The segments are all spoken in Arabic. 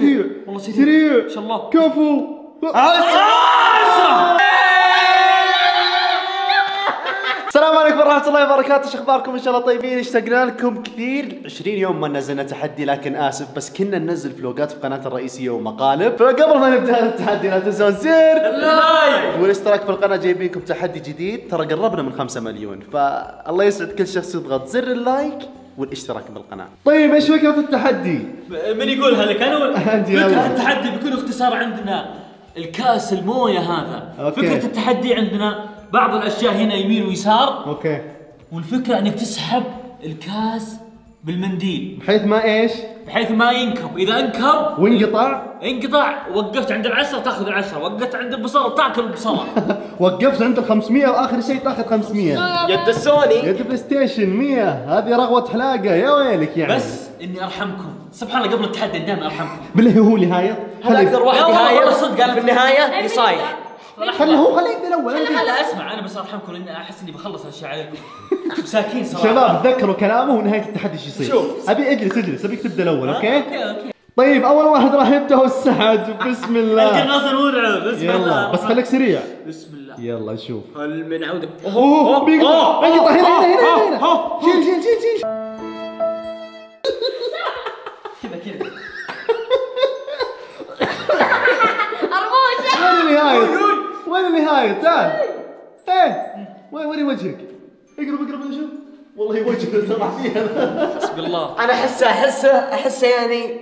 سريع والله سريع. سريع ما شاء الله. كفو. السلام! عليكم ورحمة الله وبركاته، شو أخباركم؟ إن شاء الله طيبين، اشتقنا لكم كثير، 20 يوم ما نزلنا تحدي لكن آسف بس كنا ننزل فلوقات في قناة الرئيسية ومقالب، فقبل ما نبدأ هذا التحدي لا تنسون زر like والاشتراك في القناة جايبينكم تحدي جديد، ترى قربنا من 5 مليون، فالله يسعد كل شخص يضغط زر ال like. والاشتراك بالقناة. طيب إيش فكرة التحدي؟ من يقولها لك أنا ولا. فكرة التحدي بيكون اختصار عندنا الكاس الموية هذا okay. فكرة التحدي عندنا بعض الأشياء هنا يمين ويسار okay والفكرة أنك تسحب الكاس بالمنديل. بحيث ما إيش؟ بحيث ما ينكب. إذا انكب وانقطع. انقطع. وقفت عند العشرة تأخذ العشرة. وقفت عند البصلة تأكل البصلة. وقفت عند ال 500 وآخر شيء تأخذ 500 يد السوني. يد PlayStation 100 هذه رغوة حلاقة. يا ويلك يعني. بس إني أرحمكم. سبحان الله قبل التحدي دائما أرحمكم. بالله هو نهاية. هذا أكثر واحد والله صدق أنا- في النهاية يصايح. خله هو خليه يبدأ الأول. لا أسمع. أنا بس ارحمكم لاني أحس إني بخلص الاشياء عليكم. مساكين صراحة. شباب تذكروا كلامه ونهاية التحدي إيش يصير. شوف. أبي أجلس أجلس ابيك تبدا الأول okay؟ okay okay. طيب أول واحد راح يبدأ هو السعد. بسم الله. القناص مرعب بسم الله. بس خليك سريع. بسم الله. يلا نشوف هل من عودة. أوه أوه، انقطع هنا هنا هنا هنا. شيل شيل شيل شيل كذا كذا. أرموش وين النهاية؟ وين النهاية؟ تعال. إيه؟ وين وين وجهك؟ اقرب اقرب شوف والله وجهك صراحة فيها. بسم الله. أنا احسه احسه أحسه يعني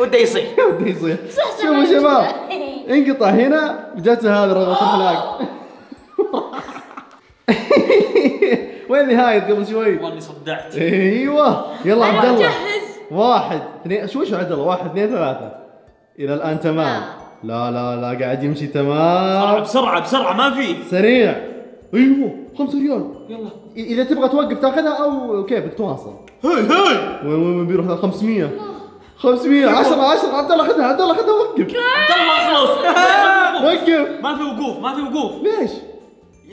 وده يصيح. ودي يصير شوفوا شباب انقطع هنا جاته هذا رغبة الحلاق. وين نهاية قبل شوي؟ والله اني صدعت. أيوه. يلا عبد الله. جهز واحد اثنين شو شو عبد الله؟ واحد اثنين ثلاثة. إلى الآن تمام. لا لا لا قاعد يمشي تمام. بسرعة بسرعة ما في. سريع. أيوه خمسة ريال. يلا. إذا تبغى توقف تاخذها أو كيف؟ بتواصل. هاي هاي. وين وين بيروح؟ 500 500 10 10 عبد الله خذها عبد الله خذها وقف. عبد الله خلاص. وقف. ما في وقوف ما في وقوف. ليش؟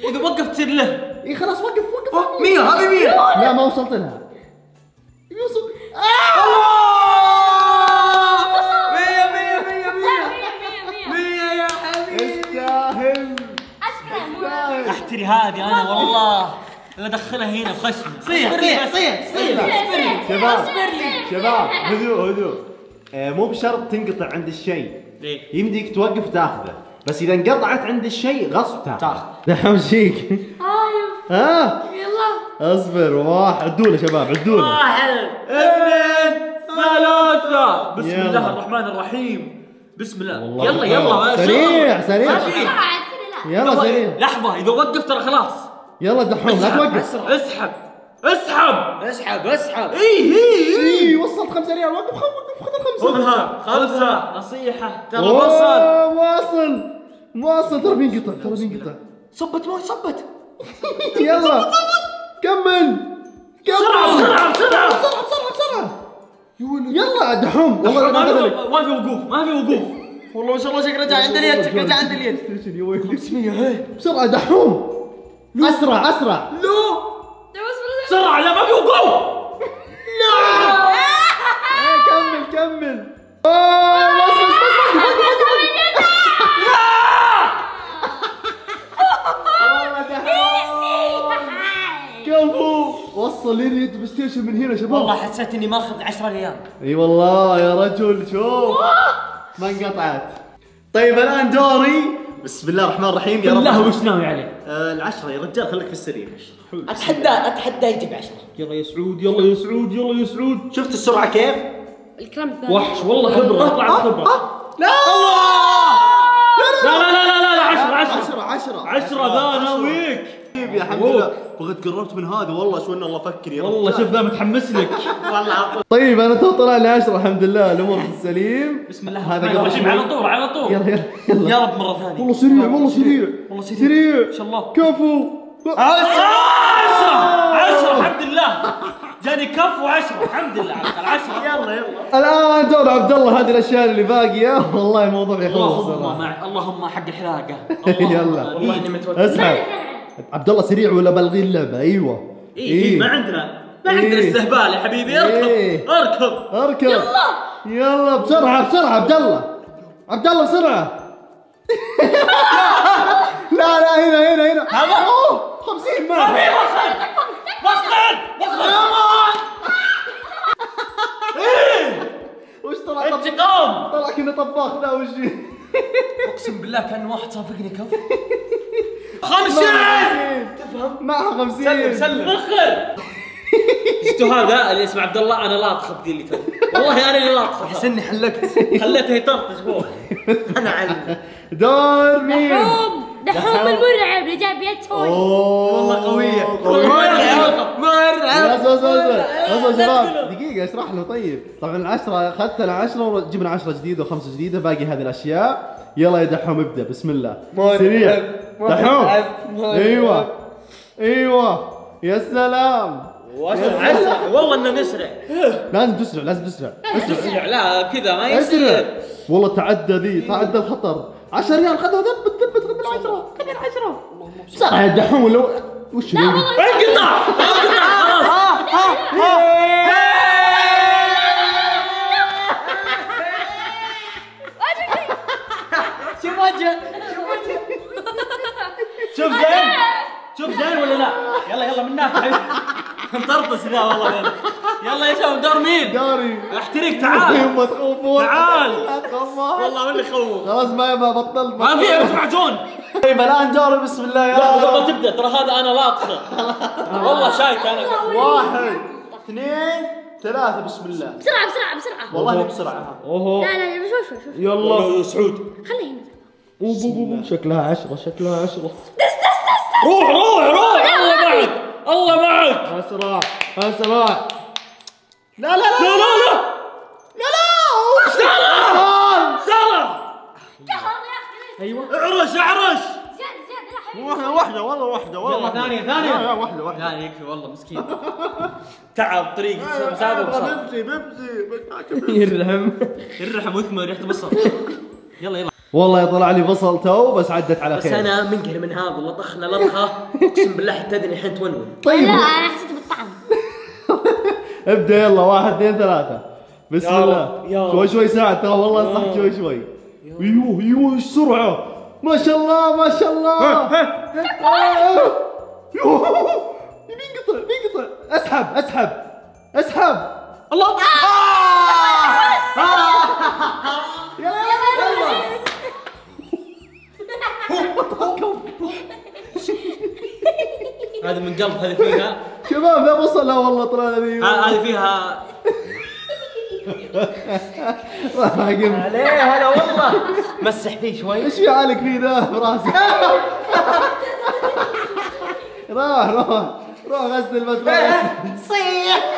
إذا وقفت تصير له. إي خلاص وقف وقف. 100 هذه 100 لا ما وصلت لها. يوصل 100 احتري هذه أنا والله. لا أدخلها هنا في خشمي صيح صيح صيح. صيح شباب شباب هدوء هدوء. آه، مو بشرط تنقطع عند الشيء. ليه؟ يمديك توقف تاخذه بس إذا انقطعت عند الشيء غصب تاخذ تاخذ. دحوم شيك ها يلا. أصبر واحد. عدوا له شباب عدوا له واحد. اثنين. ثلاثة. بسم. الله الرحمن الرحيم. بسم الله. يلا. يلا. ما شاء سريع، الله. سريع. يلا سريع لحظة إذا وقف ترى خلاص. يلا دحوم لا توقف. اسحب اسحب اسحب. اسحب إي إي إي. وصلت 5 ريال. وقف وقف خذ الخمسة. خذها خذها. نصيحة. ترى وصل. واصل. واصل. ترى بينقطع ترى بينقطع صبت موي صبت. يلا. كمل بسرعة كمل. بسرعة بسرعة بسرعة. بسرعة بسرعة يلا دحوم. والله ما في وقوف ما في وقوف. والله ما شاء الله شكله جاي عند اليد شكله جاي عند اليد يا ويلي. بسرعة دحوم. أسرع أسرع. بسرعة لا ما في وقوف إيه، كمل كمل. آه، بس بس بس بس وصل لي اليد PlayStation من هنا شباب. والله حسيت إني ماخذ 10 ريال. إي والله يا رجل شوف. ما انقطعت طيب الان دوري بسم الله الرحمن الرحيم يا رب بالله وش ناوي عليه آه العشرة يا رجال خليك في السريع اتحدى اتحدى يجيب 10 يلا يا سعود يلا يا سعود يلا يا سعود شفت السرعة كيف؟ الكلام الثاني وحش والله خبرة طلعت خبرة لا لا لا لا لا لا لا عشرة عشرة عشرة عشرة عشرة ذا ناويك حبيبي الحمد. لله بغيت قربت من هذا. والله شو إن الله فكر يا والله. شوف ذا متحمس لك. طيب أنا تو طلع لي 10 الحمد لله. الأمور في السليم. بسم الله. هذا الرحمن قبل. على طول على طول. يلا يلا يلا. يا رب مرة ثانية. والله سريع والله سريع. والله سريع. ما شاء الله. كفو. عشرة. عشرة. الحمد لله. جاني كف وعشرة الحمد لله. على العشرة يلا يلا. الآن دور عبد الله. هذه الأشياء اللي باقية. والله الموضوع يخلص اللهم. مع اللهم حق الحلاقة. يلا. والله اني متوتر اسحب عبد الله سريع ولا بلغي اللعبه أيوه. اي إيه. ما عندنا. ما إيه. عندنا استهبال يا حبيبي. إيه. أركب. أركب. اركب يلا بسرعة بسرعة عبد الله عبد الله بسرعة. لا لا هنا هنا هنا. هذا؟ أوه، 50 ما في وصل وصل وصل وش طلع انتقام. طلع كنا طباخ لا وش؟ أقسم بالله كان واحد صافقني كف. خمسين! تفهم؟ معها 50 سلم سلم. مخر شفتوا هذا؟ اللي اسمه عبد الله أنا لاطخه بدي اللي تو والله أنا اللي لاطخه احس اني حلقت. خليته يطرطش جوا أنا علم دور مين؟ دحوم. دحوم المرعب اللي جاب يدهم أوه. والله قوية. قوية مرعب. مرعب. يا شباب. دقيقة اشرح له طيب. طبعا العشرة أخذت أنا عشرة وجبنا عشرة جديدة وخمسة جديدة. باقي هذه الأشياء. يلا يا دحوم ابدأ. بسم الله. سريع. مرعب. أيوه. أيوه. يا سلام. والله إنه نسرع لازم تسرع لازم تسرع. اسرع نسرع لا كذا ما يصير. والله تعدى ذي تعدى الخطر. 10 ريال خذها ثبت ثبت خذ العشرة؟ خذ العشرة بسرعة يا دحوم ولا وش اللي انقطع! انقطع خلاص يلا يلا من ناحية مطرطش ذا والله يلا يلا يا شباب دور مين داري. احترق تعال. يما تخوفون. تعال. لا تخوفون. والله من اللي خوف خلاص ما ما بطل ما في بس معجون طيب الآن دوري بسم الله لا يلا قبل تبدأ ترى هذا أنا لاطخة. والله شايك أنا. واحد اثنين ثلاثة بسم الله. بسرعة بسرعة بسرعة. والله بسرعة. اوه لا لا لا شوي شوي شوي. يلا. سعود. خليه هنا أوه. شكلها عشرة شكلها عشرة. روح روح روح. الله معك الله معك. اسرع اسرع لا لا لا لا لا لا. لا سرع سرع أيوه اعرس أيوه. اعرش اعرش لا حبيبي واحدة واحدة والله واحدة والله ثانية ثانية. لا واحدة واحدة. ثانية يكفي والله مسكين. تعب طريق مساعدة وصل بيبسي بيبسي يرحم يرحم واثمر ريحته بصل يلا يلا. والله طلع لي بصل تو بس عدت على بس خير. أنا منقهر من هذا لطخنا لطخة. أقسم بالله حتى أدري الحين تونون. طيب. لا أنا حسيت بالطعم. ابدأ يلا واحد اثنين ثلاثة. بسم يا الله. يا شوي. شوي ساعد ترى والله صح شوي شوي. أيوه أيوه إيش سرعة؟ ما شاء الله ما شاء الله. آه. أيوه. بينقطع بينقطع اسحب اسحب اسحب. الله. هذا من قلب هذه فيها. شباب لا بصل لا والله طلع لي. ه- هذه فيها. راح اقم عليه هلا والله. مسح فيه شوي. إيش في حالك فيه ذا؟ براسي روح روح روح غسل بس صيح.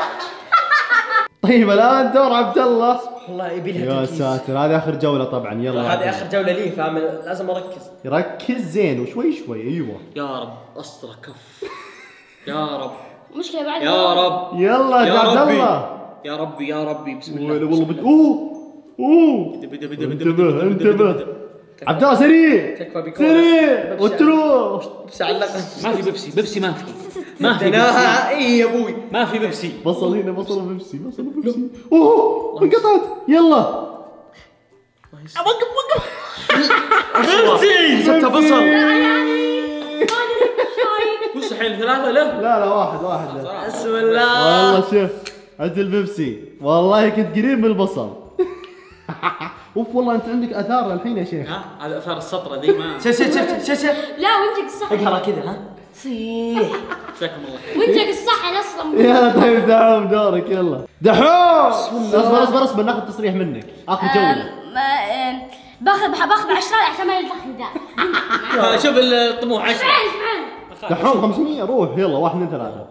طيب الآن دور عبد الله. والله يبي لها يا ساتر هذه آخر جولة طبعا يلا. هذه. آخر جولة لي فاهم لازم أركز. ركز زين وشوي شوي أيوه. يا رب أستر كف. يا رب. مشكلة بعد يا رب. يلا يا عبد الله. يا ربي يا ربي بسم الله والله بد... أوه أوه. انتبه انتبه. عبد الله سريع. سريع. وتروح. بس ما في بيبسي بيبسي ما في. ما في اي يا أبوي. ما في بيبسي. بصل هنا بصل بيبسي بصل بيبسي أوه انقطعت. يلا. بيبسي. ستة بصل. وش الحين ثلاثة له؟ لا لا واحد واحد لا. بسم الله. والله شوف عند البيبسي والله كنت قريب من البصل. أوف والله أنت عندك آثار الحين يا شيخ. ها هذا آثار السطرة ذي ما شوف شوف شوف شوف لا وجهك الصح اقهرها كذا ها؟ صيح جزاكم الله خير وجهك الصح أصلا يلا طيب دحوم دورك يلا. دحوم! اصبر اصبر اصبر ناخذ تصريح منك. اخر جولة. آم، ما- آم، باخذ باخذ 10 عشان ما يلدخني ذا آه، شوف الطموح عشرة. اسمعني اسمعني دحوم 500 روح يلا واحد اثنين ثلاثة.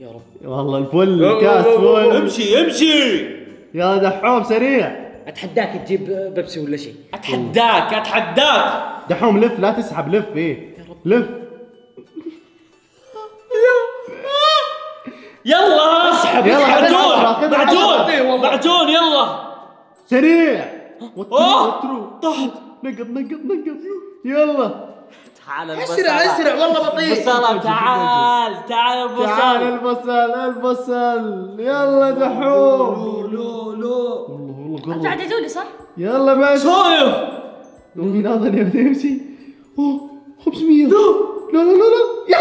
يا رب. والله الفل كاس فل امشي امشي. يا دحوم سريع. أتحداك تجيب بيبسي ولا شيء؟ أتحداك أتحداك. دحوم لف لا تسحب لف إيه؟ لف. يلا. اسحب يلا، معجون. معجون معجون يلا. سريع. وترو طحت. نقط نقط نقط يلا. تعال اسرع اسرع. والله بطيء. بصلة تعال تعال تعال بصل البصل البصل يلا دحوم. لو لو والله والله. والله أنتوا لي صح؟ يلا بس سولف لو مين هذا اللي يمشي. أوه 500 لا. لا لا لا يا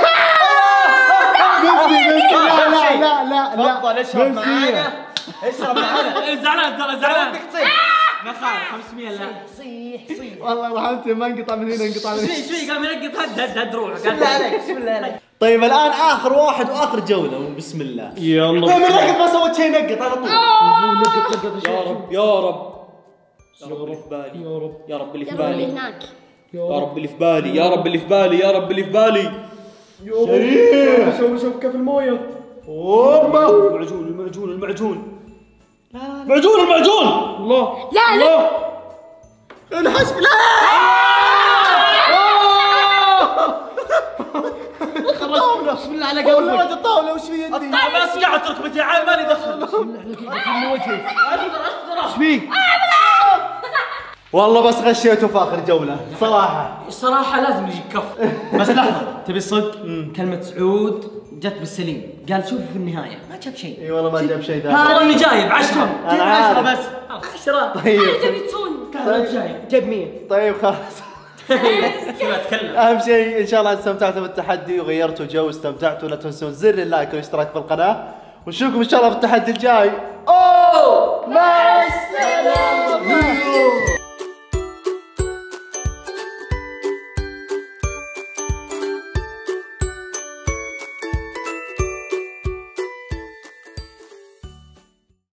بيبسي بيبسي لا لا لا لا لا تفضل اشرب. معانا اشرب معانا زعلان ترى زعلان. تصيح. ما خالف 500 لا. صيح صيح والله رحمتي ما انقطع من هنا انقطع من هنا. إيش في قام ينقط. هد هد هد روح بسم الله عليك بسم الله عليك. طيب الآن آخر واحد وآخر جولة وبسم الله. يلا. من نقط ما سويت شيء نقط على طول. نقط نقط يا رب. يا رب. يا رب اللي في بالي. يا رب. يا رب اللي في بالي. هناك. يا رب اللي في بالي. يا رب اللي في بالي يا رب اللي في بالي. شريف! شوف شوف كيف الموية. أوبا. المعجون المعجون المعجون. معجون المعجون. الله. لا لا. الله. انحش لا. الطاولة. بسم الله على قلبك. الطاولة وش في يدي؟ بس قاعد ركبتي عال مالي دخل. إيش فيك؟ والله بس غشيته في آخر جولة. صراحة. الصراحة لازم يجي كف. بس لحظة. تبي الصدق كلمة سعود. جت بالسليم. قال شوفوا في النهاية. ما جاب شيء. إي والله ما جاب شيء. ذا هذا اللي جايب. عشرة. أنا جيب عارف. عشرة بس. عشرة. طيب. تبي تون كان جايب. جيب 100 طيب خلاص. أهم شيء إن شاء الله استمتعتوا بالتحدي وغيرتوا جو واستمتعتوا لا تنسون زر اللايك والاشتراك في القناة. ونشوفكم إن شاء الله في التحدي الجاي. أوه! مع السلامة.